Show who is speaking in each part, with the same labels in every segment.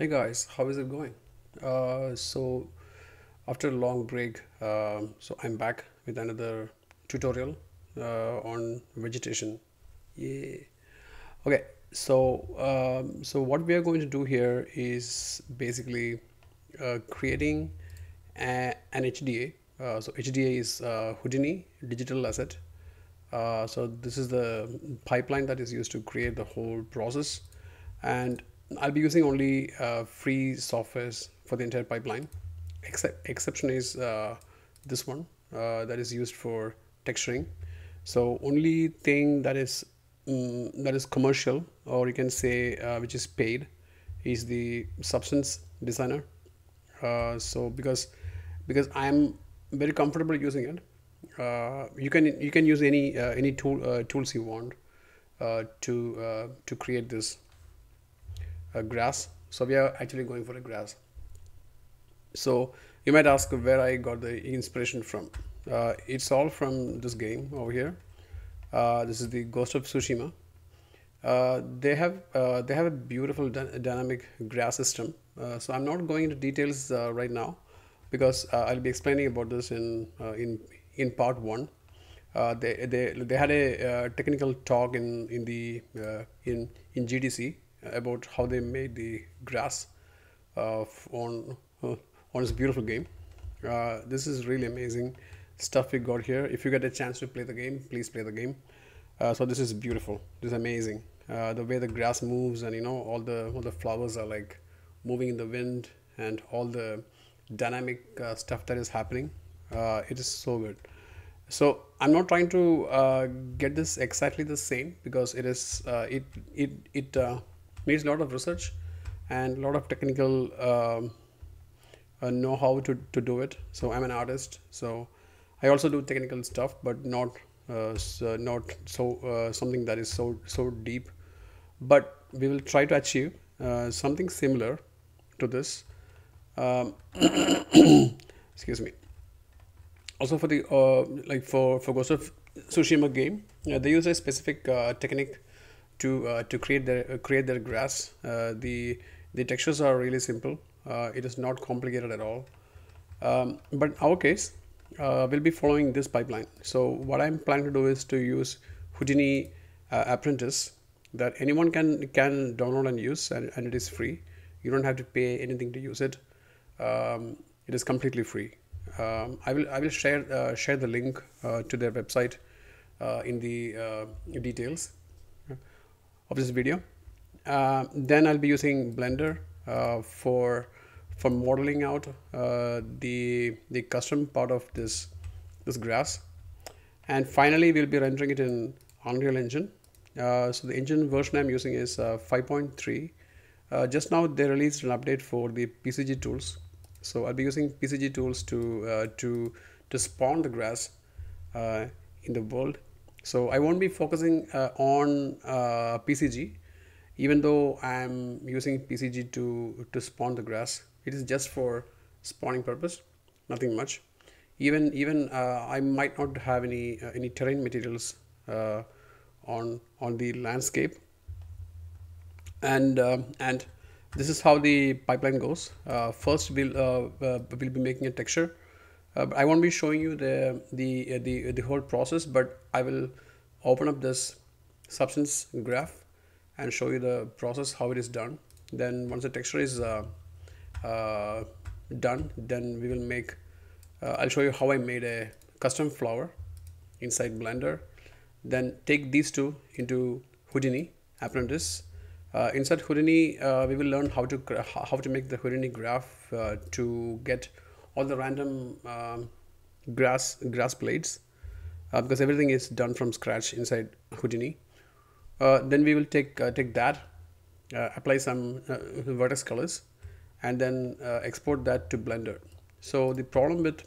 Speaker 1: Hey guys, how is it going? Uh, so after a long break, um, so I'm back with another tutorial uh, on vegetation. Yeah. Okay. So um, so what we are going to do here is basically uh, creating a, an HDA. Uh, so HDA is uh, Houdini digital asset. Uh, so this is the pipeline that is used to create the whole process and I'll be using only uh, free softwares for the entire pipeline. Except exception is uh, this one uh, that is used for texturing. So only thing that is mm, that is commercial or you can say uh, which is paid is the Substance Designer. Uh, so because because I'm very comfortable using it, uh, you can you can use any any tool tools you want to to create this uh, grass. So we are actually going for a grass. So you might ask where i got the inspiration from. Uh, it's all from this game over here. Uh, this is the ghost of tsushima. Uh, they have uh, they have a beautiful dynamic grass system. Uh, so i'm not going into details uh, right now because i'll be explaining about this in in in part one. They, they they had a technical talk in in the in in GDC about how they made the grass uh, on on this beautiful game. Uh, this is really amazing stuff we got here. If you get a chance to play the game, please play the game. Uh, so this is beautiful. This is amazing. The way the grass moves and you know all the all the flowers are like moving in the wind and all the dynamic uh, stuff that is happening. Uh, it is so good. So I'm not trying to uh, get this exactly the same because it is it it it needs a lot of research and a lot of technical um, uh, know how to, to do it. So I'm an artist, so I also do technical stuff, but not uh, s- uh, not so uh, something that is so so deep. But we will try to achieve uh, something similar to this. Um, excuse me also for the uh, like for for Ghost of Tsushima game, they use a specific technique to uh, to create their uh, create their grass. Uh, the the textures are really simple. Uh, it is not complicated at all. Um, but in our case, we'll be following this pipeline. So what I'm planning to do is to use Houdini Apprentice that anyone can can download and use, and, and it is free. You don't have to pay anything to use it. Um, it is completely free. Um, I will I will share uh, share the link uh, to their website uh, in the details of this video. Uh, then I'll be using Blender uh, for for modeling out uh, the the custom part of this this grass, and finally we'll be rendering it in Unreal Engine. Uh, so the engine version I'm using is uh, 5.3. Uh, just now they released an update for the PCG tools, so I'll be using PCG tools to to to spawn the grass in the world. So I won't be focusing uh, on uh, PCG, even though I'm using PCG to to spawn the grass. It is just for spawning purpose, nothing much. Even even uh, I might not have any uh, any terrain materials uh, on on the landscape and um and this is how the pipeline goes. Uh, first, we'll uh, uh, we'll be making a texture. Uh, but I won't be showing you the the uh, the the whole process, but I will open up this substance graph and show you the process how it is done. Then once the texture is uh, uh, done, then we will make. Uh, I'll show you how I made a custom flower inside Blender. Then take these two into Houdini Apprentice. Uh, inside Houdini, uh, we will learn how to how to make the Houdini graph uh, to get all the random um, grass grass blades uh, because everything is done from scratch inside Houdini. Uh, then we will take uh, take that, uh, apply some uh, vertex colors, and then export that to Blender. So the problem with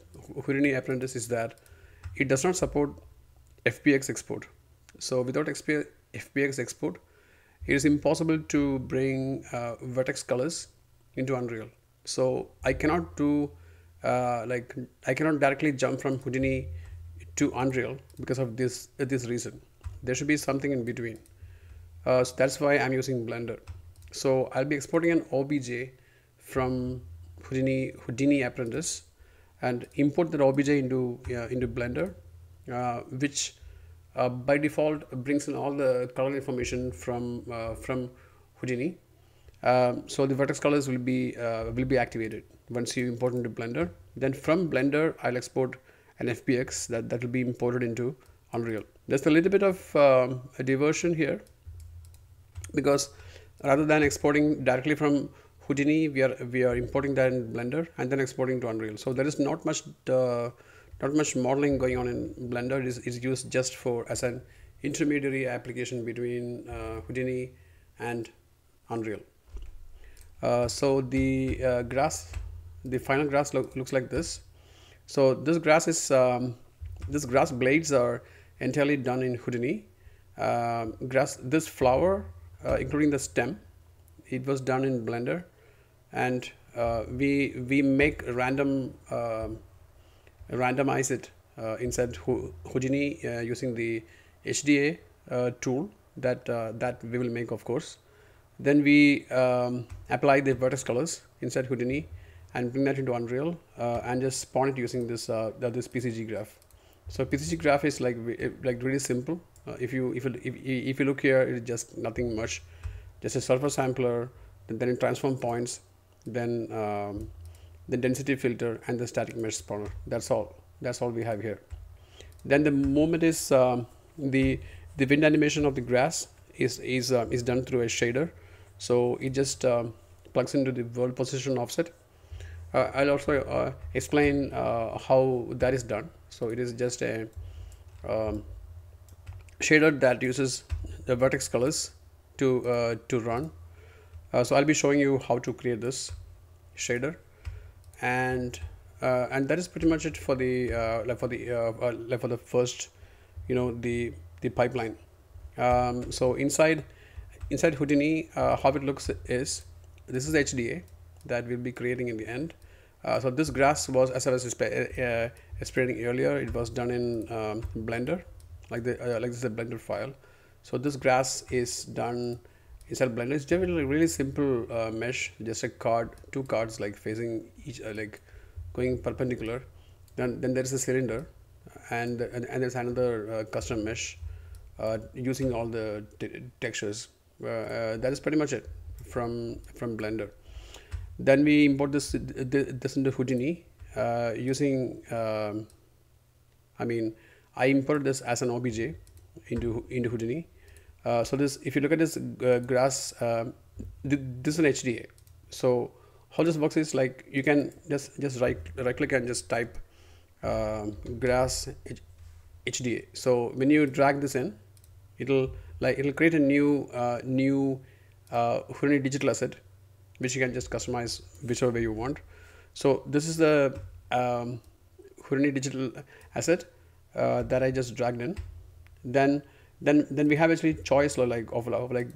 Speaker 1: Houdini Apprentice is that it does not support FBX export. So without XP, FBX export, it is impossible to bring uh, vertex colors into Unreal. So I cannot do uh, like I cannot directly jump from Houdini to Unreal because of this this reason. There should be something in between. Uh, so that's why I'm using Blender. So I'll be exporting an OBJ from Houdini, Houdini Apprentice and import that OBJ into uh, into Blender, uh, which uh, by default brings in all the color information from uh, from Houdini. Um, so the vertex colors will be uh, will be activated once you import into Blender. Then from Blender, I'll export an FBX that that will be imported into Unreal. There's a little bit of um, a diversion here because rather than exporting directly from Houdini, we are we are importing that in Blender and then exporting to Unreal. So there is not much uh, not much modeling going on in Blender. It is, is used just for as an intermediary application between uh, Houdini and Unreal. Uh, so the uh, grass, the final grass look, looks like this. So this grass is um, this grass blades are entirely done in Houdini. Um, grass this flower, uh, including the stem, it was done in Blender and uh, we we make random uh, randomize it uh, inside Houdini uh, using the HDA uh, tool that uh, that we will make of course then we um, apply the vertex colors inside Houdini and bring that into Unreal and just spawn it using this this PCG graph. So PCG graph is like like really simple. If you if you if, if you look here it's just nothing much. Just a surface sampler then transform points then um, the density filter and the static mesh spawner. That's all. That's all we have here. Then the movement is um, the the wind animation of the grass is is uh, is done through a shader. So it just um, plugs into the world position offset. uh, I'll also uh, explain uh, how that is done. So it is just a um, shader that uses the vertex colors to uh, to run. Uh, so I'll be showing you how to create this shader. And uh, and that is pretty much it for the uh, like for the uh, uh, like for the first you know the the pipeline. Um, so inside inside Houdini uh, how it looks is this is HDA that we'll be creating in the end so this grass was as I was explaining earlier it was done in um, Blender like the like this is a Blender file. So this grass is done inside blender. It's definitely a really simple uh, mesh just a card two cards like facing each uh, like going perpendicular. Then then there's a cylinder and and, and there's another uh, custom mesh uh, using all the textures. Uh, uh, that is pretty much it from from blender then we import this this into houdini using um, i mean i import this as an obj into into houdini uh, so this, if you look at this uh, grass, um, th this is an HDA. So how this works is like you can just just right right click and just type um, grass HDA. So when you drag this in, it'll like it'll create a new uh, new uh, Houdini digital asset, which you can just customize whichever way you want. So this is the um, Houdini digital asset uh, that I just dragged in. Then then then we have actually choice like of, of like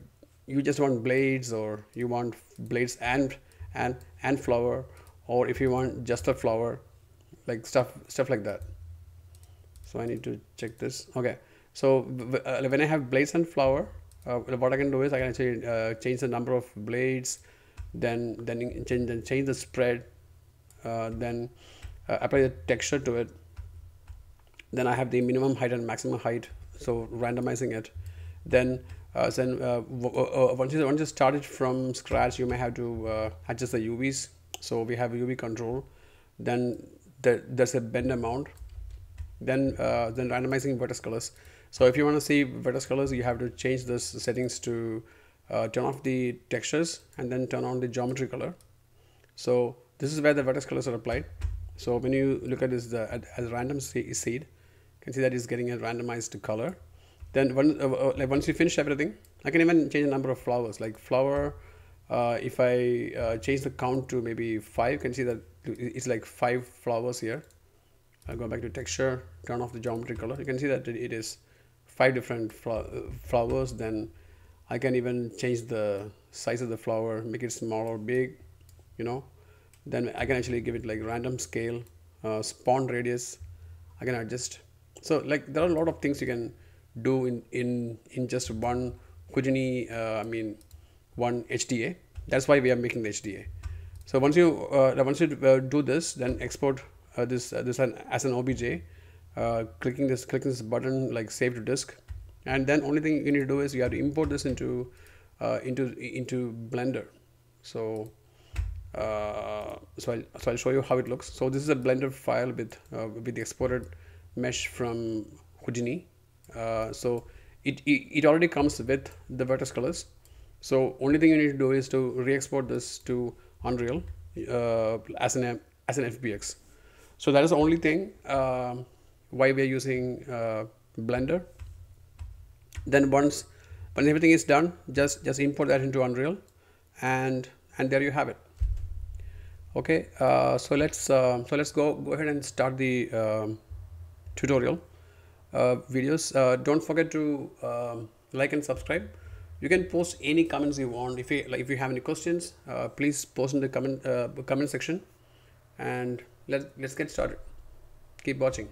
Speaker 1: you just want blades or you want blades and and and flower or if you want just a flower like stuff stuff like that so i need to check this okay so uh, when i have blades and flower uh, what i can do is i can actually uh, change the number of blades then then change then change the spread uh, then uh, apply the texture to it. Then i have the minimum height and maximum height so randomizing it. Then uh, then uh, uh, once you once you start it from scratch you may have to uh, adjust the UVs so we have UV control. Then there, there's a bend amount. Then uh, then randomizing vertex colors. So if you want to see vertex colors you have to change this settings to uh, turn off the textures and then turn on the geometry color so this is where the vertex colors are applied so when you look at this the, as random seed you can see that it's getting a randomized color. Then when, uh, uh, like once you finish everything, I can even change the number of flowers. Like flower, uh, if I uh, change the count to maybe five, you can see that it's like five flowers here. I'll go back to texture, turn off the geometry color. You can see that it is five different uh, flowers. Then I can even change the size of the flower, make it small or big, you know. Then I can actually give it like random scale, uh, spawn radius. I can adjust so like there are a lot of things you can do in in in just one Houdini uh, I mean one HDA that's why we are making the HDA so once you uh, once you uh, do this then export uh, this uh, this an, as an obj clicking this clicking this button like save to disk and then only thing you need to do is you have to import this into uh, into into blender. So uh, so, I'll, so I'll show you how it looks. So this is a blender file with uh, with the exported mesh from Houdini. Uh, so it, it, it already comes with the vertex colors. So only thing you need to do is to re-export this to Unreal uh, as an as an FBX so that is the only thing um, why we are using uh, Blender then once once everything is done just just import that into Unreal and and there you have it. Okay uh, so let's uh, so let's go go ahead and start the um, tutorial uh, videos. Uh, don't forget to um, like and subscribe. You can post any comments you want. If you like if you have any questions uh, please post in the comment uh, comment section. And let, let's get started. Keep watching